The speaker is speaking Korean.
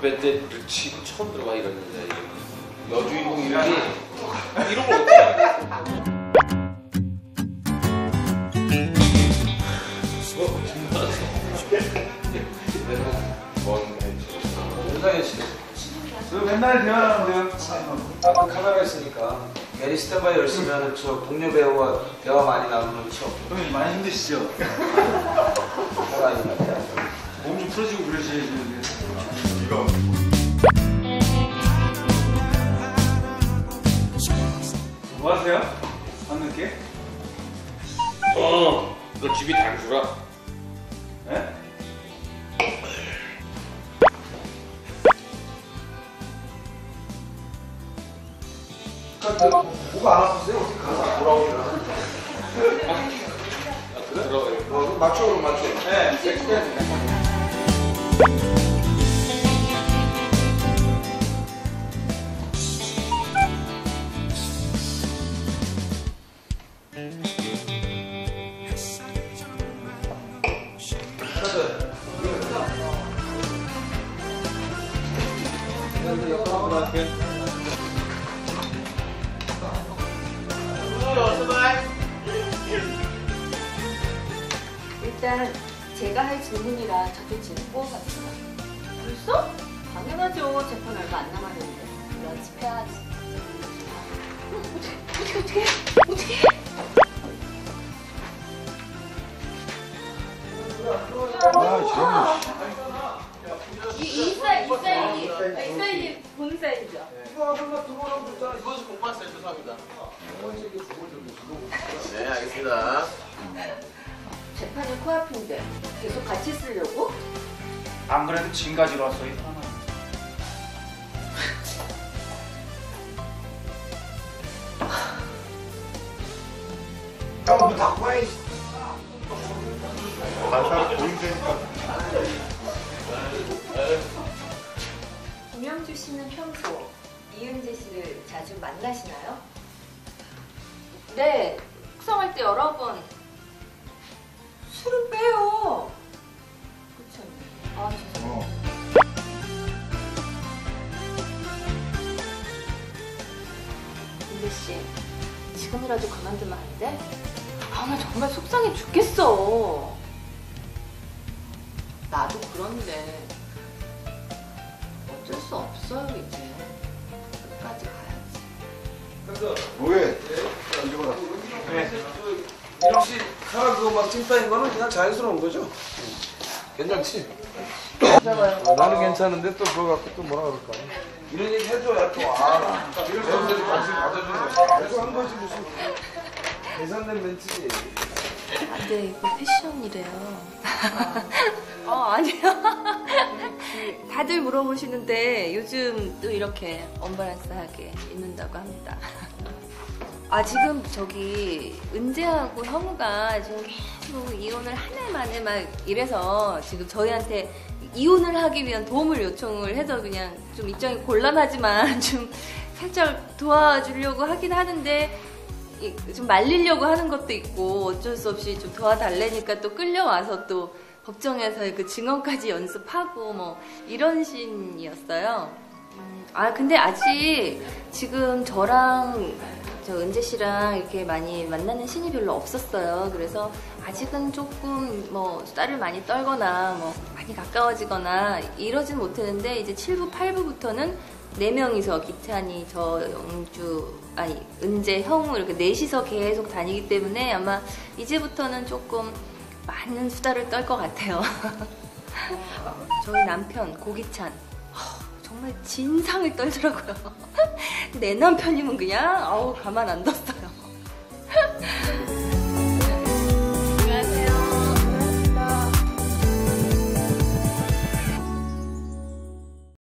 후배 때 치고 처음 들어가 이랬는데 여주인공 이름이 이런 거 어떻게. 저 맨날 대화하는데요. 아까 카메라 있으니까 괜히 스탠바이 열심히 하는 척 동료 배우와 대화 많이 나누는 척 형님 많이 힘드시죠? 같 풀어지고 그러셔야지. 이거 뭐 하세요? 밤늦게? 어, 너 집이 단수라? 예? 그러니까 뭐가 안 아프세요? 어떻게 가서 돌아오시나? 아, 들어가요. 어, 맞춰 그럼 맞춰. 네. 일단 제가 할 질문이라 저도 질문 뽑아봤어요. 벌써? 당연하죠. 재판 얼마 안 남았는데. 본 사이죠? 이것이 못 봤어요. 죄송합니다. 네, 알겠습니다. 재판이 코앞인데 계속 같이 쓰려고? 안 그래도 지금까지로 왔어 이 사람아. 형문 닫고 해. 만나시나요? 네, 숙성할 때 여러 번 술을 빼요. 그쵸? 아, 죄송해요. 어. 은재 씨, 지금이라도 그만두면 안 돼? 아, 나 정말 속상해 죽겠어. 나도 그런데 어쩔 수 없어요, 이제. 뭐해? 이거라 이랑 씨 카라 그거 막 찐따인 거는 그냥 자연스러운 거죠? 괜찮지? 어, 나는 괜찮은데 또 그거 갖고 또 뭐라 그럴까? 이런 얘기 해줘야 또 아, 배우들이 관심 가져주는 거 계속 한 거지 무슨 계산된 멘트지. 아, 네, 이거 패션이래요. 어, 아니요. 다들 물어보시는데 요즘 또 이렇게 언밸런스하게 입는다고 합니다. 아, 지금 저기 은재하고 형우가 지금 계속 이혼을 한 해 만에 막 이래서 지금 저희한테 이혼을 하기 위한 도움을 요청을 해서 그냥 좀 입장이 곤란하지만 좀 살짝 도와주려고 하긴 하는데 이- 좀 말리려고 하는 것도 있고 어쩔 수 없이 좀 도와달래니까 또 끌려와서 또 법정에서 그 증언까지 연습하고 뭐 이런 씬이었어요. 음, 아 근데 아직 지금 저랑 저 은재 씨랑 이렇게 많이 만나는 신이 별로 없었어요. 그래서 아직은 조금 뭐 수다를 많이 떨거나 뭐 많이 가까워지거나 이러진 못했는데 이제 7부, 8부부터는 네 명이서 기찬이, 저 영주, 아니 은재, 형우 이렇게 넷이서 계속 다니기 때문에 아마 이제부터는 조금 많은 수다를 떨 것 같아요. 저희 남편 고기찬 어, 정말 진상을 떨더라고요. 내 남편이면 그냥 아우 가만 안 뒀어요.